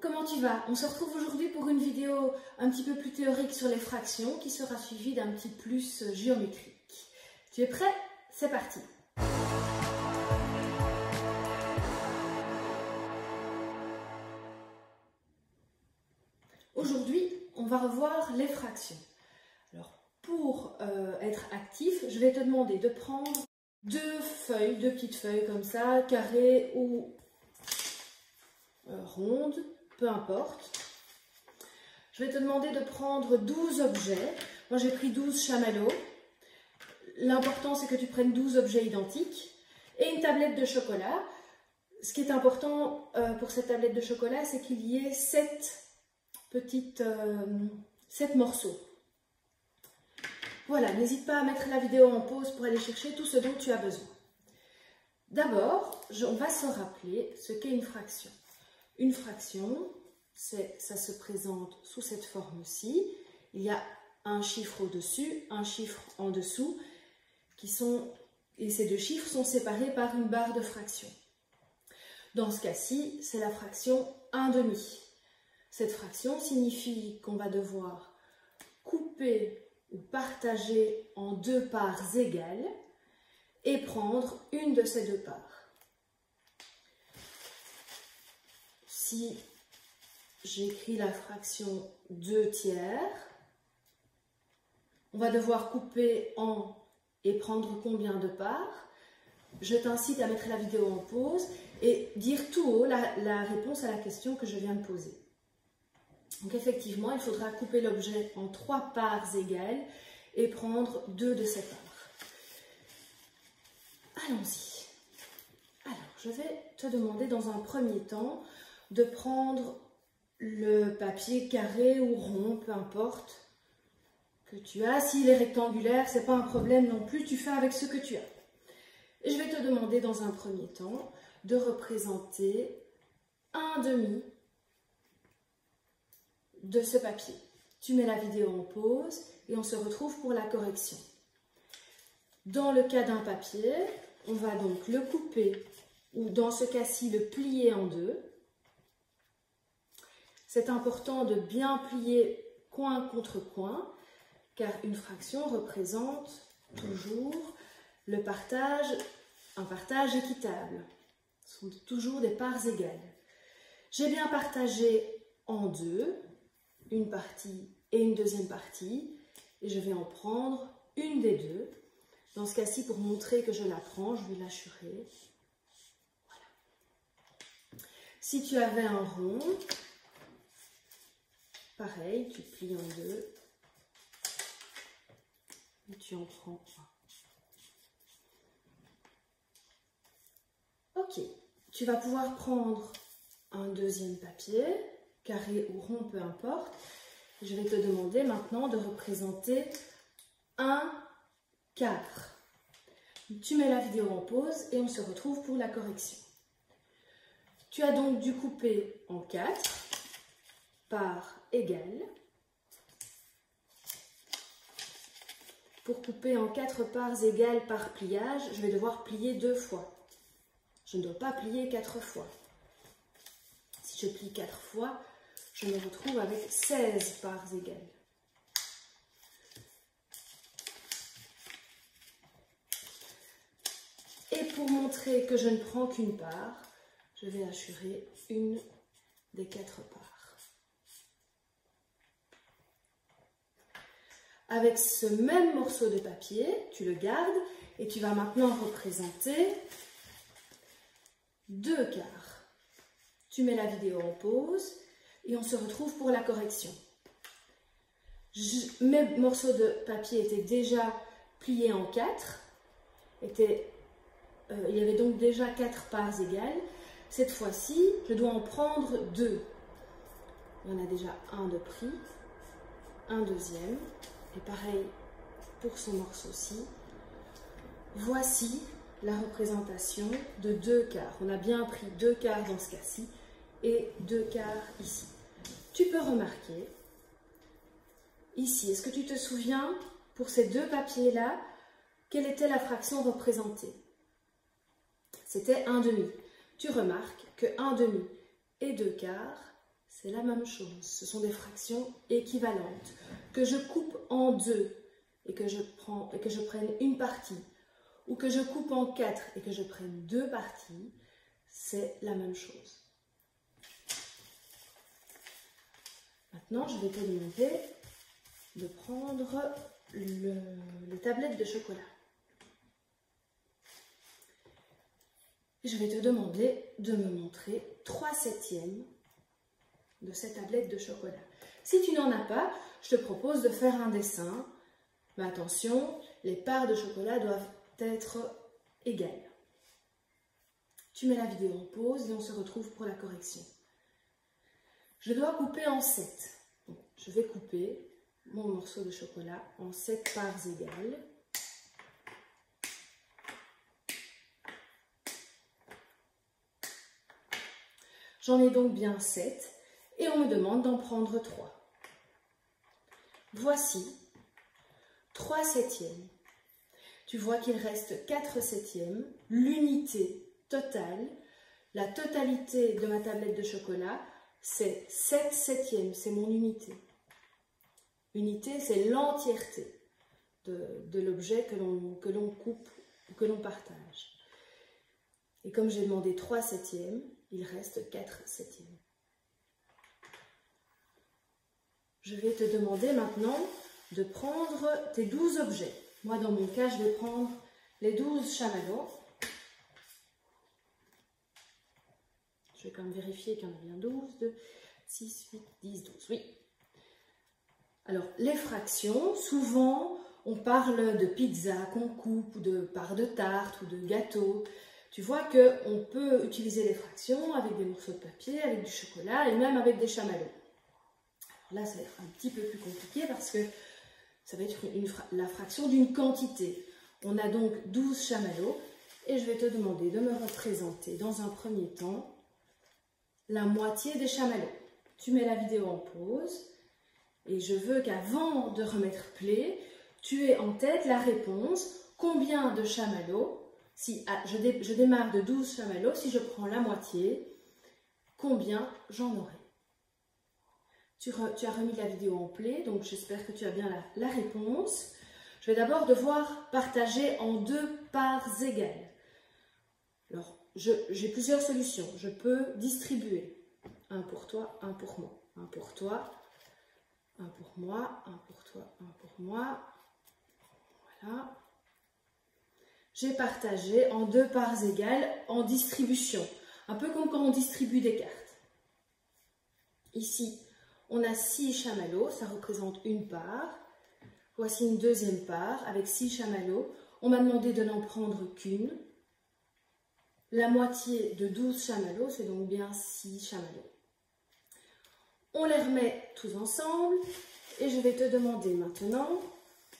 comment tu vas? On se retrouve aujourd'hui pour une vidéo un petit peu plus théorique sur les fractions qui sera suivie d'un petit plus géométrique. Tu es prêt? C'est parti Aujourd'hui, on va revoir les fractions. Alors, pour euh, être actif, je vais te demander de prendre deux feuilles, deux petites feuilles comme ça, carrées ou euh, rondes, peu importe. Je vais te demander de prendre 12 objets. Moi, j'ai pris 12 chamallows. L'important, c'est que tu prennes 12 objets identiques et une tablette de chocolat. Ce qui est important euh, pour cette tablette de chocolat, c'est qu'il y ait 7 petites, 7 morceaux. Voilà, n'hésite pas à mettre la vidéo en pause pour aller chercher tout ce dont tu as besoin. D'abord, on va se rappeler ce qu'est une fraction. Une fraction, ça se présente sous cette forme-ci. Il y a un chiffre au-dessus, un chiffre en dessous, qui sont, et ces deux chiffres sont séparés par une barre de fraction. Dans ce cas-ci, c'est la fraction 1 demi. Cette fraction signifie qu'on va devoir couper ou partager en deux parts égales et prendre une de ces deux parts. Si j'écris la fraction 2 tiers, on va devoir couper en et prendre combien de parts Je t'incite à mettre la vidéo en pause et dire tout haut la, réponse à la question que je viens de poser. Donc effectivement, il faudra couper l'objet en trois parts égales et prendre deux de ces parts. Allons-y. Alors, je vais te demander dans un premier temps de prendre le papier carré ou rond, peu importe, que tu as. S'il est rectangulaire, ce n'est pas un problème non plus, tu fais avec ce que tu as. Et je vais te demander dans un premier temps de représenter un demi de ce papier. Tu mets la vidéo en pause et on se retrouve pour la correction. Dans le cas d'un papier, on va donc le couper ou dans ce cas-ci le plier en deux. C'est important de bien plier coin contre coin car une fraction représente toujours le partage, un partage équitable. Ce sont toujours des parts égales. J'ai bien partagé en deux, une partie et une deuxième partie. Et je vais en prendre une des deux. Dans ce cas-ci, pour montrer que je la prends, je vais l'assurer. Voilà. Si tu avais un rond, pareil, tu plies en deux. Et tu en prends un. Ok, tu vas pouvoir prendre un deuxième papier carré ou rond, peu importe. Je vais te demander maintenant de représenter un cadre. Tu mets la vidéo en pause et on se retrouve pour la correction. Tu as donc dû couper en quatre parts Pour couper en quatre parts égales par pliage, je vais devoir plier deux fois. Je ne dois pas plier quatre fois. Si je plie quatre fois, je me retrouve avec 16 parts égales. Et pour montrer que je ne prends qu'une part, je vais assurer une des quatre parts. Avec ce même morceau de papier, tu le gardes et tu vas maintenant représenter deux quarts. Tu mets la vidéo en pause et on se retrouve pour la correction. mes morceaux de papier étaient déjà pliés en quatre. Euh, il y avait donc déjà quatre parts égales. Cette fois-ci, je dois en prendre deux. Il y en a déjà un de pris, un deuxième, pareil pour ce morceau-ci. Voici la représentation de deux quarts. On a bien pris deux quarts dans ce cas-ci et deux quarts ici. Tu peux remarquer ici, est-ce que tu te souviens pour ces deux papiers-là, quelle était la fraction représentée? C'était un demi. Tu remarques que un demi et deux quarts c'est la même chose. Ce sont des fractions équivalentes que je coupe en deux et que je, prends, et que je prenne une partie ou que je coupe en quatre et que je prenne deux parties, c'est la même chose. Maintenant, je vais te demander de prendre le, les tablettes de chocolat. je vais te demander de me montrer 3 septièmes de cette tablette de chocolat. Si tu n'en as pas, je te propose de faire un dessin. Mais attention, les parts de chocolat doivent être égales. Tu mets la vidéo en pause et on se retrouve pour la correction. Je dois couper en 7. je vais couper mon morceau de chocolat en 7 parts égales. J'en ai donc bien 7 et on me demande d'en prendre 3. Voici 3 septièmes. Tu vois qu'il reste 4 septièmes, l'unité totale, la totalité de ma tablette de chocolat, c'est 7 septièmes, c'est mon unité. Unité, c'est l'entièreté de, l'objet que l'on coupe ou que l'on partage. Et comme j'ai demandé 3 septièmes, il reste 4 septièmes. Je vais te demander maintenant de prendre tes 12 objets. Moi, dans mon cas, je vais prendre les 12 chamallows. Je vais quand même vérifier qu'il y en a bien 12, 2, 6, 8, 10, 12. Oui. Alors, les fractions, souvent, on parle de pizza qu'on coupe, ou de part de tarte, ou de gâteau tu vois qu'on peut utiliser les fractions avec des morceaux de papier, avec du chocolat et même avec des chamallows. Là, ça va être un petit peu plus compliqué parce que ça va être la fraction d'une quantité. On a donc 12 chamallows et je vais te demander de me représenter dans un premier temps la moitié des chamallows. Tu mets la vidéo en pause et je veux qu'avant de remettre play, tu aies en tête la réponse combien de chamallows si ah, je, démarre de 12 chamallows, si je prends la moitié, combien j'en aurai? Tu, as remis la vidéo en play, donc j'espère que tu as bien la, réponse. Je vais d'abord devoir partager en deux parts égales. Alors, j'ai plusieurs solutions. Je peux distribuer. Un pour toi, un pour moi. Un pour toi, un pour moi, un pour toi, un pour moi. Voilà j'ai partagé en deux parts égales en distribution. Un peu comme quand on distribue des cartes. Ici, on a six chamallows, ça représente une part. Voici une deuxième part avec six chamallows. On m'a demandé de n'en prendre qu'une. La moitié de 12 chamallows, c'est donc bien 6 chamallows. On les remet tous ensemble et je vais te demander maintenant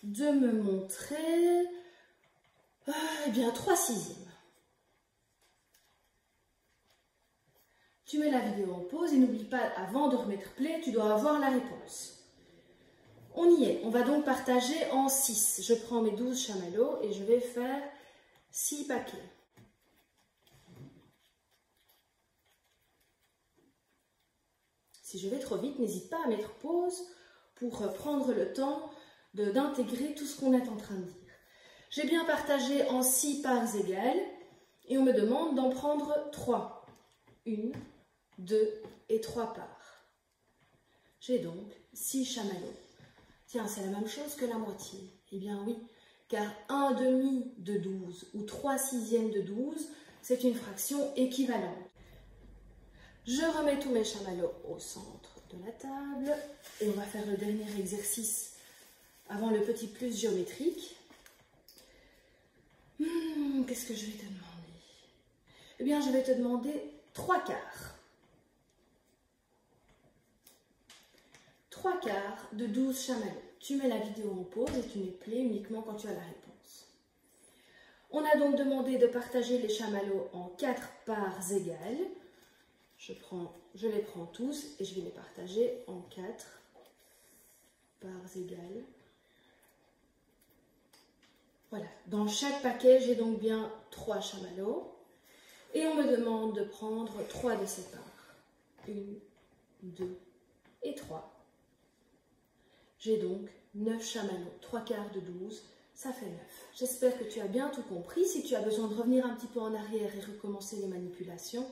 de me montrer ah, eh bien, 3 sixièmes. Tu mets la vidéo en pause et n'oublie pas, avant de remettre play, tu dois avoir la réponse. On y est. On va donc partager en 6. Je prends mes 12 chamallows et je vais faire 6 paquets. Si je vais trop vite, n'hésite pas à mettre pause pour prendre le temps d'intégrer tout ce qu'on est en train de dire. J'ai bien partagé en 6 parts égales et on me demande d'en prendre 3. Une, deux et trois parts. J'ai donc 6 chamallows. Tiens, c'est la même chose que la moitié. Eh bien oui, car 1 demi de 12 ou 3 sixièmes de 12, c'est une fraction équivalente. Je remets tous mes chamallows au centre de la table et on va faire le dernier exercice avant le petit plus géométrique. Hmm, qu'est-ce que je vais te demander? Eh bien, je vais te demander trois quarts. Trois quarts de 12 chamallows. Tu mets la vidéo en pause et tu mets play uniquement quand tu as la réponse. On a donc demandé de partager les chamallows en quatre parts égales. Je, je les prends tous et je vais les partager en quatre parts égales. Voilà, dans chaque paquet, j'ai donc bien trois chamallows. Et on me demande de prendre trois de ces parts. Une, 2 et 3. J'ai donc 9 chamallows, 3 quarts de 12, ça fait 9. J'espère que tu as bien tout compris. Si tu as besoin de revenir un petit peu en arrière et recommencer les manipulations,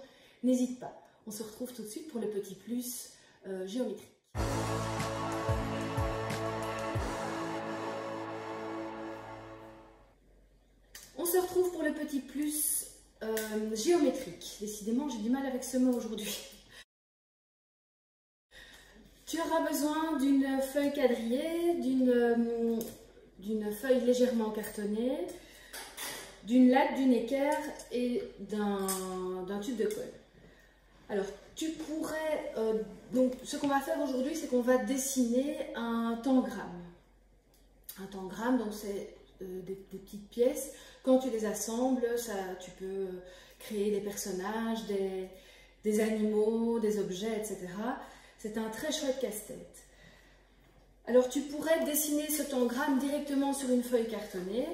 n'hésite pas. On se retrouve tout de suite pour le petit plus euh, géométrique. On se retrouve pour le petit plus euh, géométrique. Décidément, j'ai du mal avec ce mot aujourd'hui. Tu auras besoin d'une feuille quadrillée, d'une euh, feuille légèrement cartonnée, d'une latte, d'une équerre et d'un tube de colle. Alors, tu pourrais... Euh, donc, ce qu'on va faire aujourd'hui, c'est qu'on va dessiner un tangramme. Un tangramme, donc c'est euh, des, petites pièces. Quand tu les assembles, ça, tu peux créer des personnages, des, des animaux, des objets, etc. C'est un très chouette casse-tête. Alors tu pourrais dessiner ce tangramme directement sur une feuille cartonnée,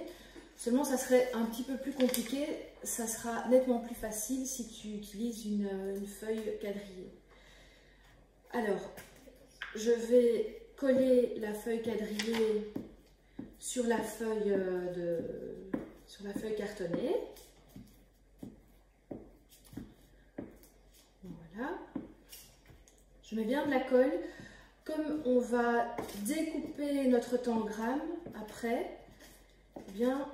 seulement ça serait un petit peu plus compliqué, ça sera nettement plus facile si tu utilises une, feuille quadrillée. Alors, je vais coller la feuille quadrillée sur la feuille, euh, de, sur la feuille cartonnée. Voilà. Je mets bien de la colle. Comme on va découper notre tangramme après, eh bien,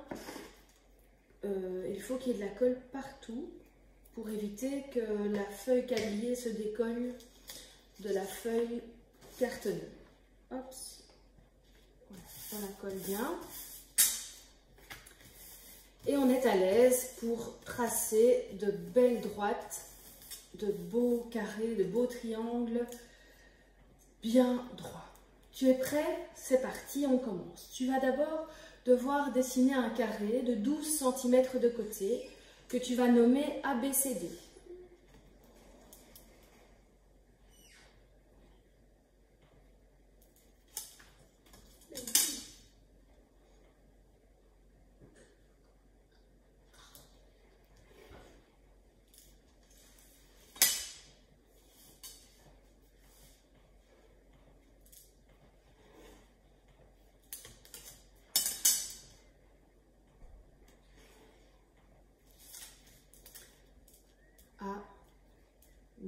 euh, il faut qu'il y ait de la colle partout pour éviter que la feuille quadrillée se décolle de la feuille cartonnée. Hop, on la colle bien. Et on est à l'aise pour tracer de belles droites de beaux carrés, de beaux triangles bien droits. Tu es prêt? C'est parti, on commence. Tu vas d'abord devoir dessiner un carré de 12 cm de côté que tu vas nommer ABCD.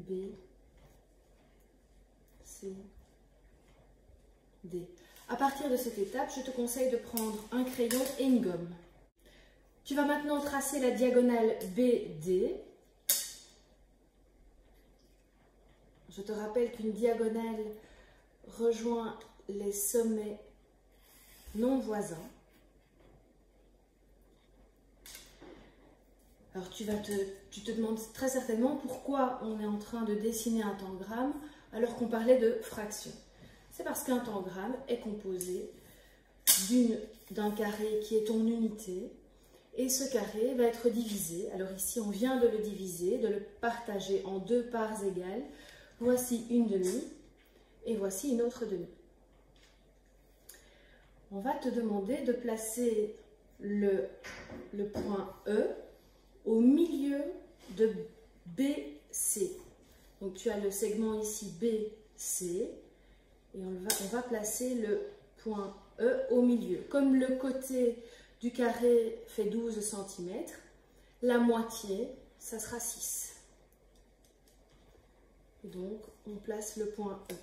B, C, D. À partir de cette étape, je te conseille de prendre un crayon et une gomme. Tu vas maintenant tracer la diagonale BD. Je te rappelle qu'une diagonale rejoint les sommets non voisins. Alors tu, vas te, tu te demandes très certainement pourquoi on est en train de dessiner un tangramme alors qu'on parlait de fraction. C'est parce qu'un tangramme est composé d'un carré qui est ton unité et ce carré va être divisé. Alors ici on vient de le diviser, de le partager en deux parts égales. Voici une demi et voici une autre demi. On va te demander de placer le, le point E au milieu de BC. Donc tu as le segment ici BC et on va, on va placer le point E au milieu. Comme le côté du carré fait 12 cm, la moitié, ça sera 6. Donc on place le point E.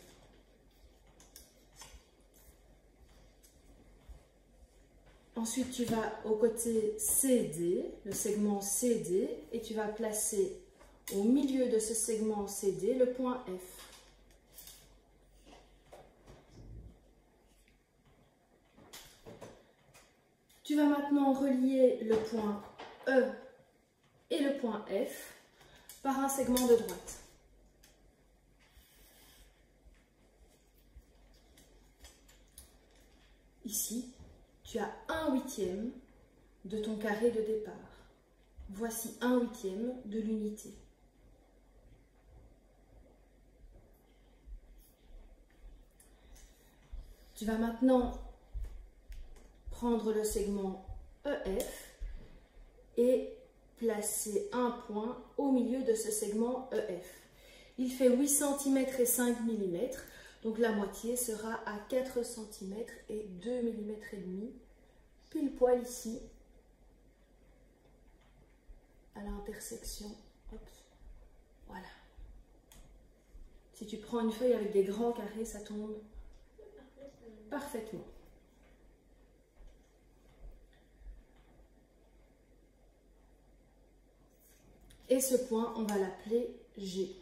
Ensuite, tu vas au côté CD, le segment CD, et tu vas placer au milieu de ce segment CD le point F. Tu vas maintenant relier le point E et le point F par un segment de droite. Ici, tu as un huitième de ton carré de départ. Voici un huitième de l'unité. Tu vas maintenant prendre le segment EF et placer un point au milieu de ce segment EF. Il fait 8 cm et 5 mm. Donc la moitié sera à 4 cm et 2 mm et demi. Pile poil ici. À l'intersection. Voilà. Si tu prends une feuille avec des grands carrés, ça tombe parfaitement. Et ce point, on va l'appeler G.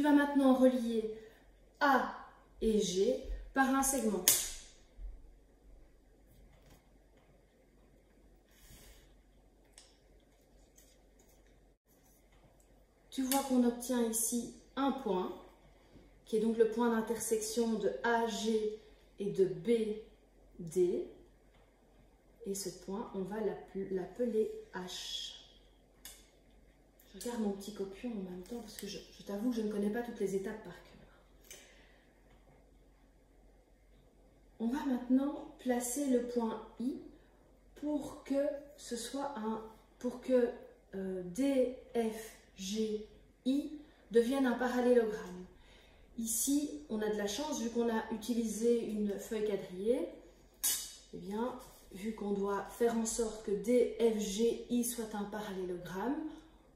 Tu vas maintenant relier A et G par un segment. Tu vois qu'on obtient ici un point, qui est donc le point d'intersection de AG et de BD. Et ce point, on va l'appeler H. Je regarde mon petit copion en même temps parce que je, t'avoue que je ne connais pas toutes les étapes par cœur. On va maintenant placer le point I pour que ce soit un, pour que euh, D, F, G, I devienne un parallélogramme. Ici, on a de la chance, vu qu'on a utilisé une feuille quadrillée, eh bien, vu qu'on doit faire en sorte que DFGI soit un parallélogramme,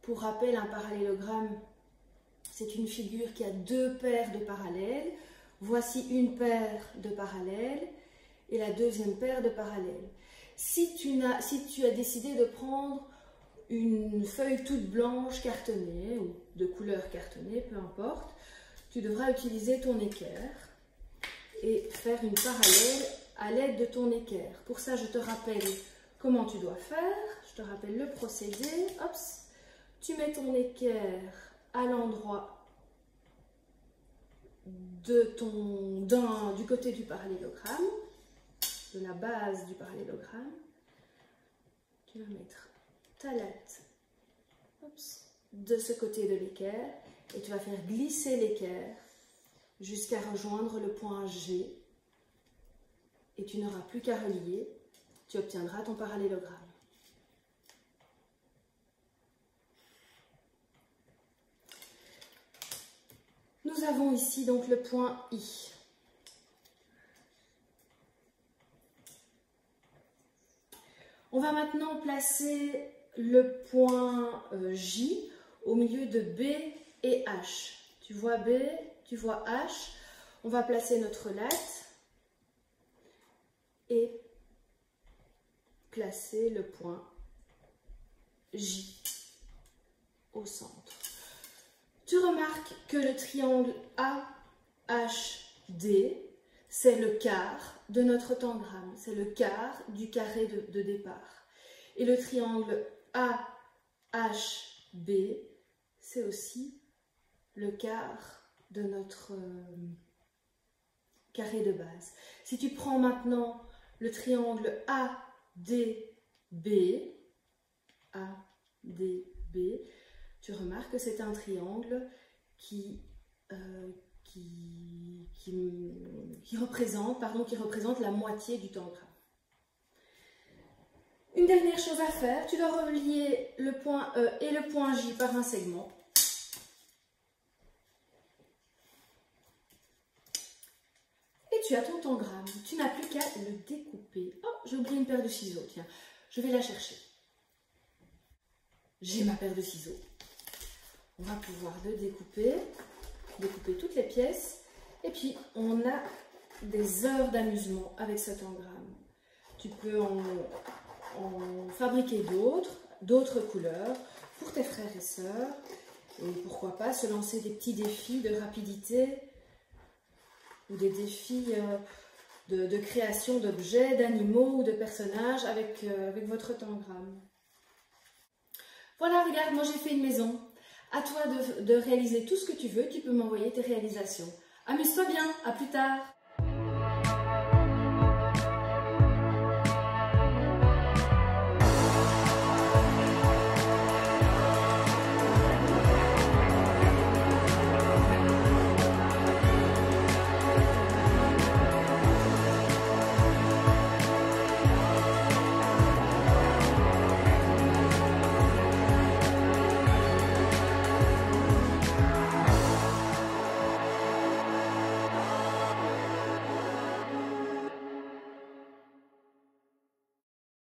pour rappel, un parallélogramme, c'est une figure qui a deux paires de parallèles. Voici une paire de parallèles et la deuxième paire de parallèles. Si tu, as, décidé de prendre une feuille toute blanche cartonnée ou de couleur cartonnée, peu importe, tu devras utiliser ton équerre et faire une parallèle à l'aide de ton équerre. Pour ça, je te rappelle comment tu dois faire. Je te rappelle le procédé. Hop, tu mets ton équerre à l'endroit de ton du côté du parallélogramme, de la base du parallélogramme. Tu vas mettre ta latte de ce côté de l'équerre. Et tu vas faire glisser l'équerre jusqu'à rejoindre le point G. Et tu n'auras plus qu'à relier, tu obtiendras ton parallélogramme. Nous avons ici donc le point I. On va maintenant placer le point euh, J au milieu de B et H. Tu vois B, tu vois H. On va placer notre latte et placer le point J au centre. Tu remarques que le triangle AHD, c'est le quart de notre tangramme, c'est le quart du carré de, départ. Et le triangle AHB, c'est aussi le quart de notre euh, carré de base. Si tu prends maintenant le triangle ADB, ADB, tu remarques que c'est un triangle qui, euh, représente, la moitié du tangram. Une dernière chose à faire, tu dois relier le point E et le point J par un segment. tu as ton tangramme. Tu n'as plus qu'à le découper. Oh, j'ai oublié une paire de ciseaux. Tiens, je vais la chercher. J'ai ma paire de ciseaux. On va pouvoir le découper, découper toutes les pièces. Et puis, on a des heures d'amusement avec ce tangramme. Tu peux en, en fabriquer d'autres, d'autres couleurs pour tes frères et sœurs. Et pourquoi pas se lancer des petits défis de rapidité ou des défis euh, de, création d'objets, d'animaux ou de personnages avec, euh, avec votre tangramme. Voilà, regarde, moi j'ai fait une maison. À toi de, de réaliser tout ce que tu veux, tu peux m'envoyer tes réalisations. Amuse-toi bien, à plus tard